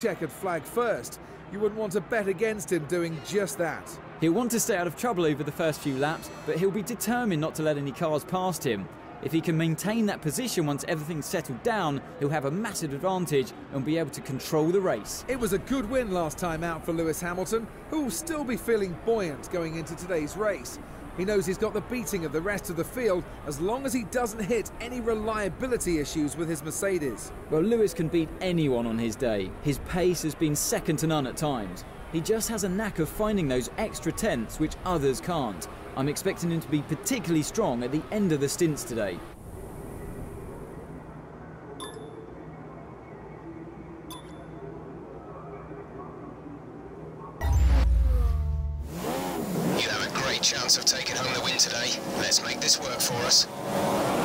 checkered flag first. You wouldn't want to bet against him doing just that. He'll want to stay out of trouble over the first few laps, but he'll be determined not to let any cars past him. If he can maintain that position once everything's settled down, he'll have a massive advantage and be able to control the race. It was a good win last time out for Lewis Hamilton, who will still be feeling buoyant going into today's race. He knows he's got the beating of the rest of the field as long as he doesn't hit any reliability issues with his Mercedes. Well, Lewis can beat anyone on his day. His pace has been second to none at times. He just has a knack of finding those extra tenths which others can't. I'm expecting him to be particularly strong at the end of the stints today. あ!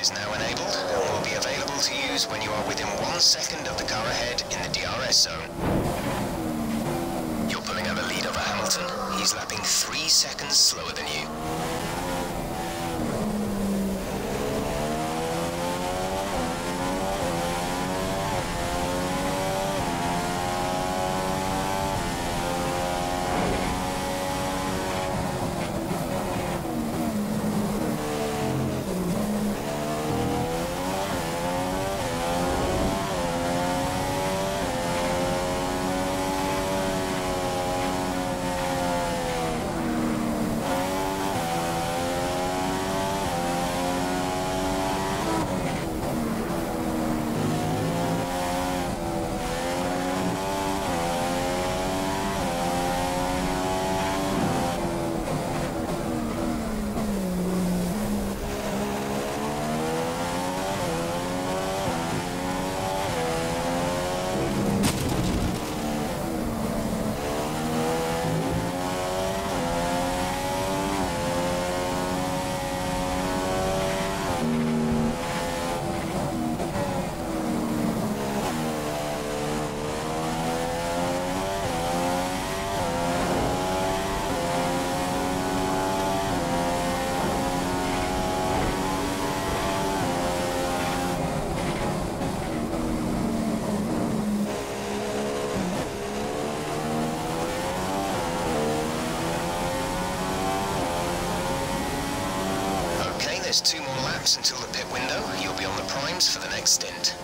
Is now enabled and will be available to use when you are within one second of the car ahead in the DRS zone. You're pulling out a lead over Hamilton. He's lapping three seconds slower than you. Is two more laps until the pit window. You'll be on the primes for the next stint.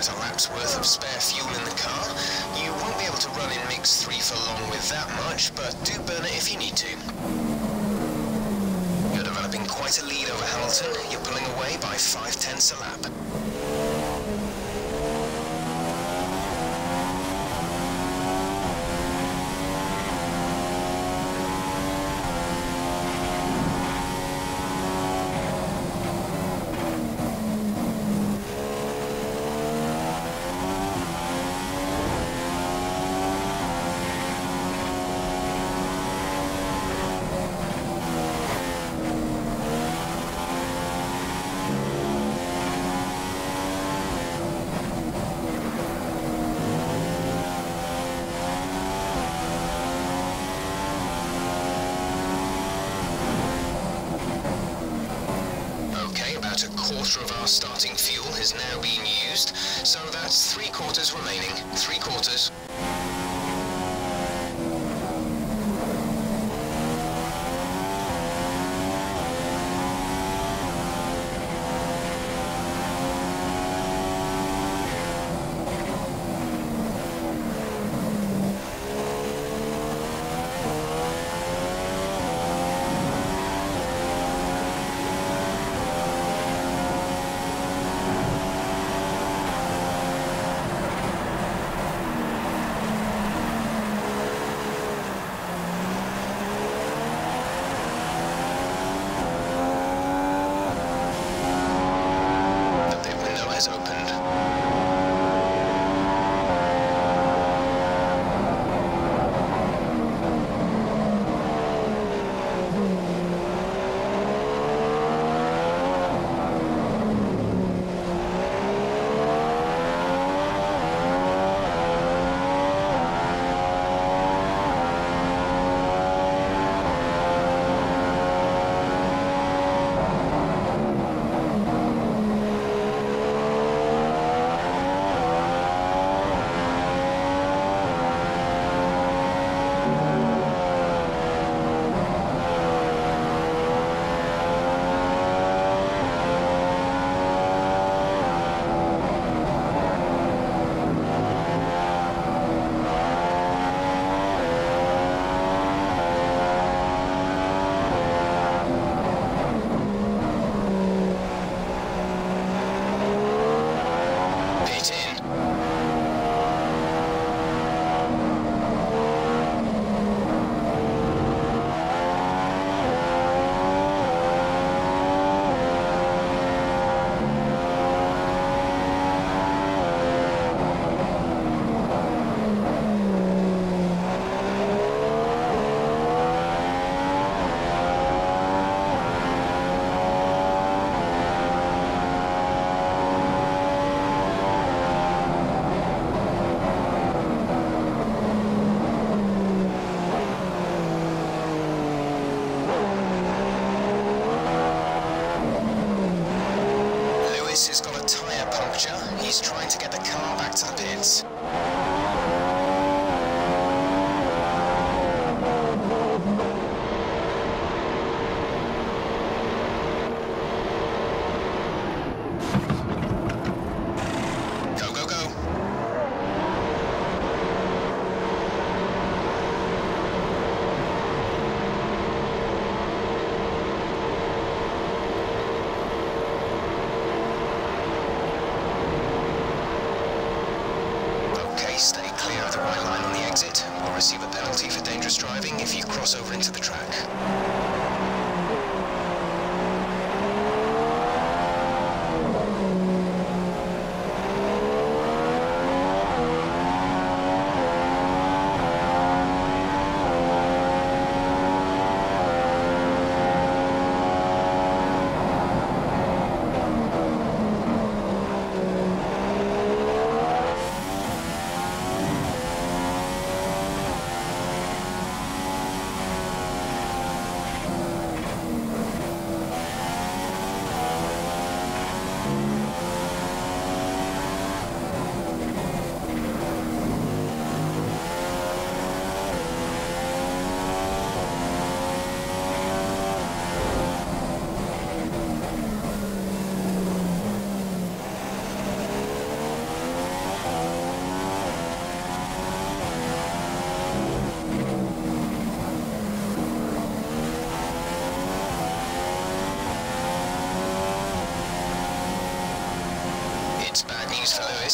A lap's worth of spare fuel in the car. You won't be able to run in mix 3 for long with that much, but do burn it if you need to. You're developing quite a lead over Hamilton. You're pulling away by 5 tenths a lap. Okay, about a quarter of our starting fuel is now being used, so that's three quarters remaining. Three quarters. He's trying to get the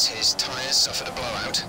his tyres suffered a blowout.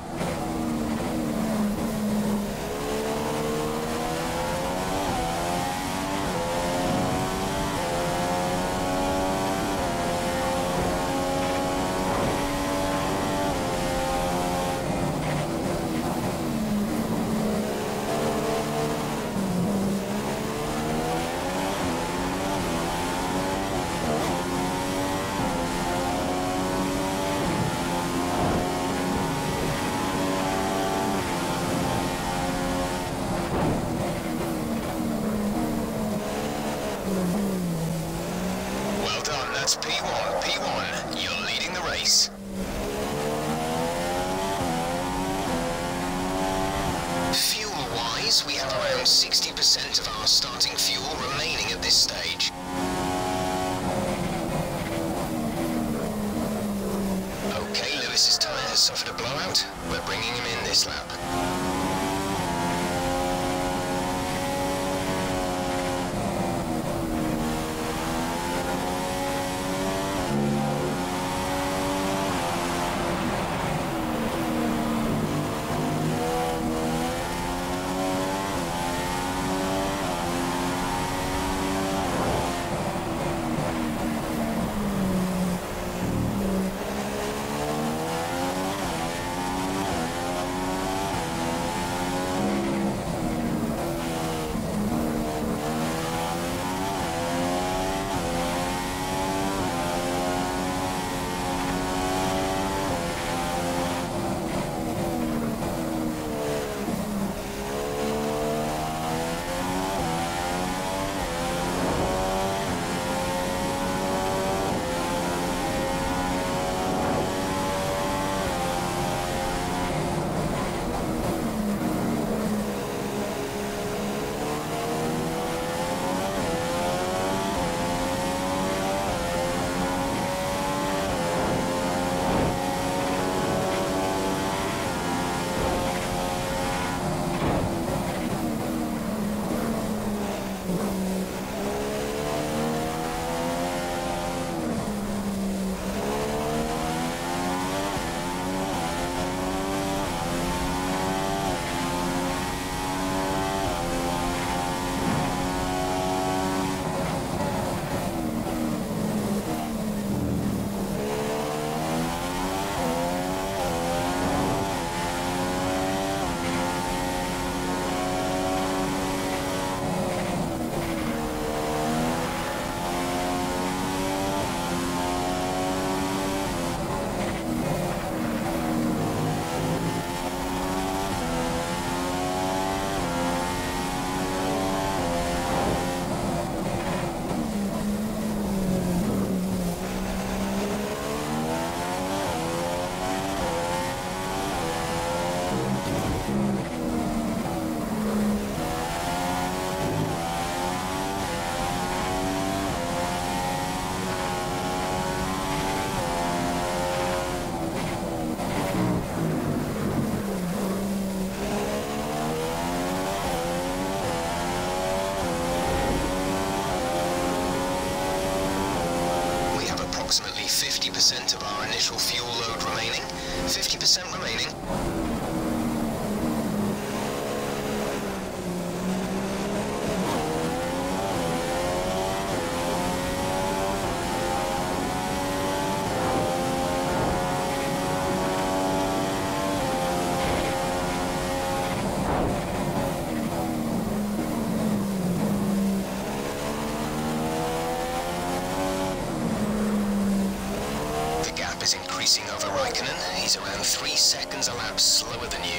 three seconds elapsed slower than you.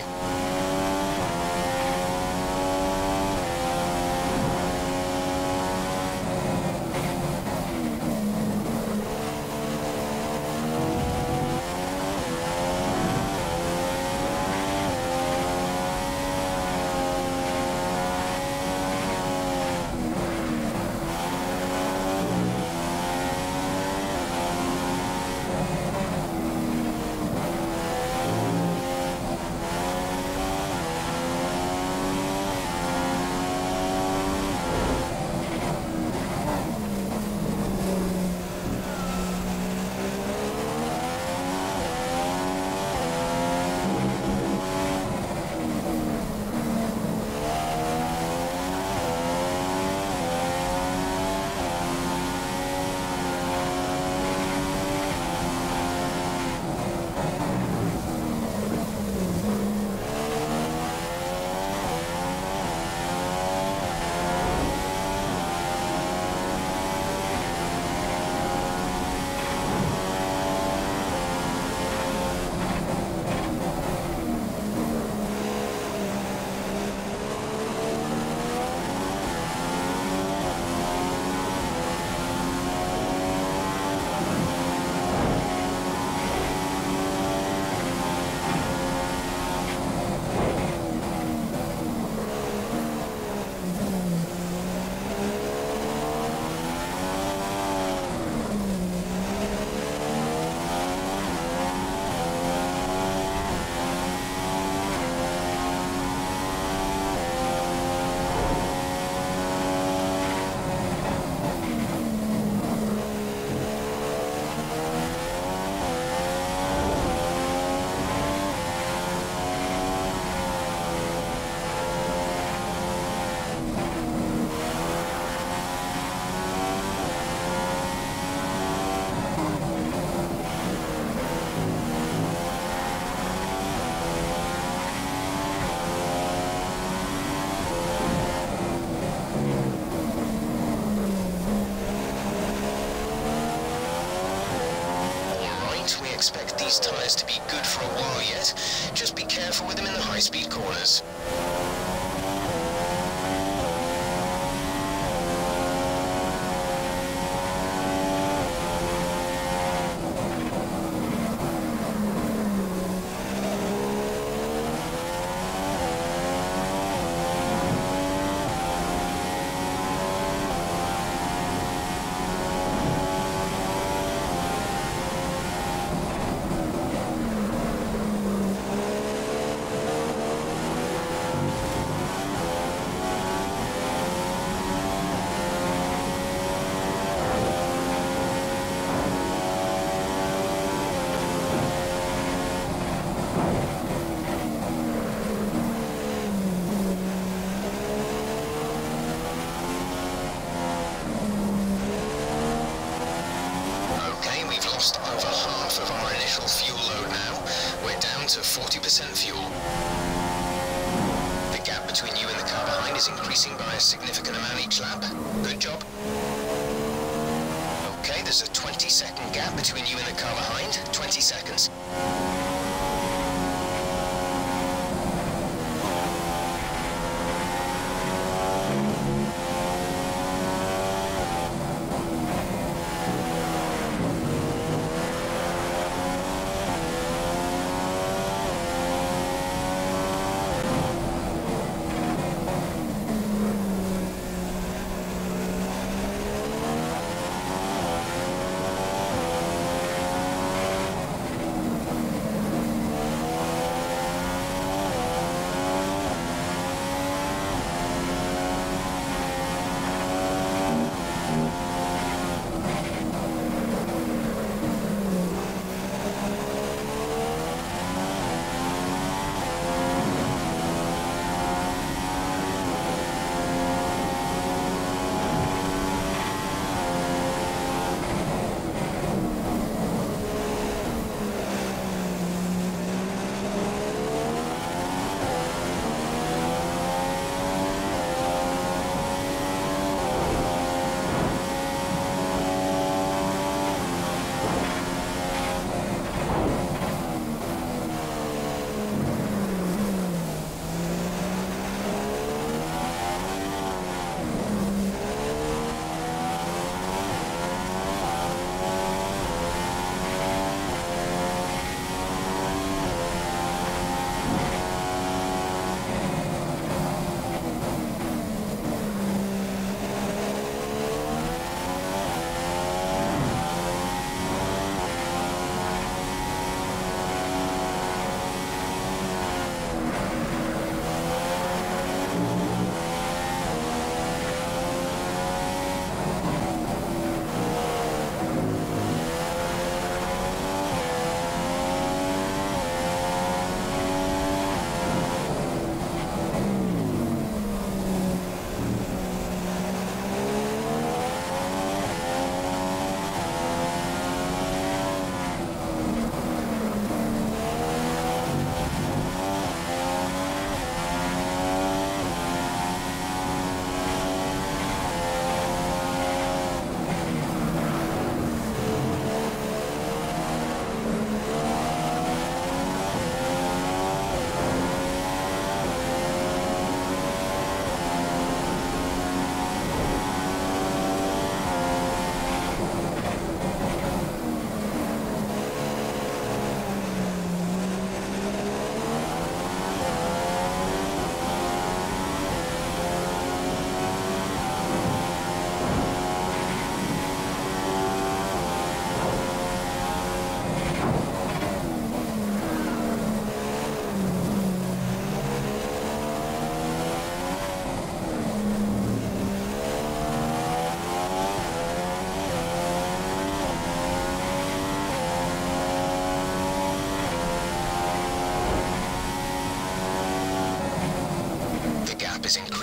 these tires to be good for a while yet. Just be careful with them in the high-speed corners.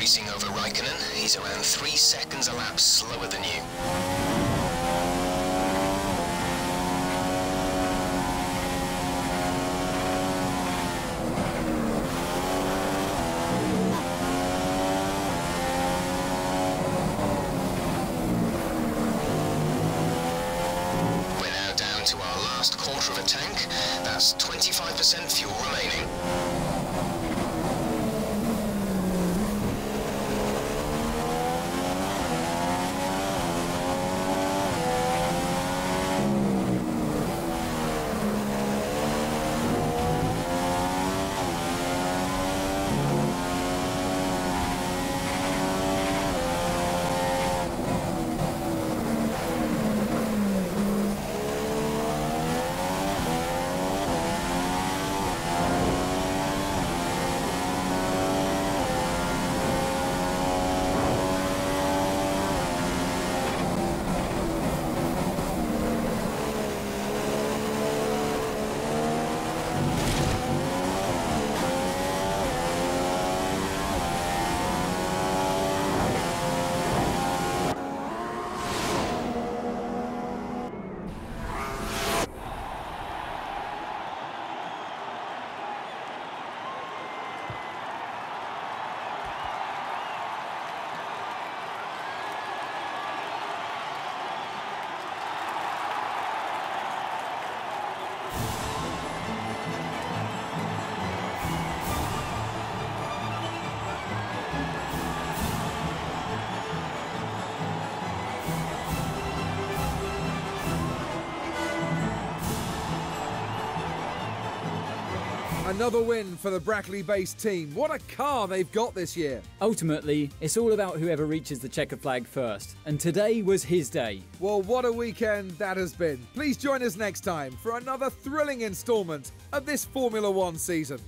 Racing over Raikkonen. He's around three seconds a lap slower than you. Another win for the Brackley based team. What a car they've got this year. Ultimately, it's all about whoever reaches the checker flag first, and today was his day. Well, what a weekend that has been. Please join us next time for another thrilling instalment of this Formula One season.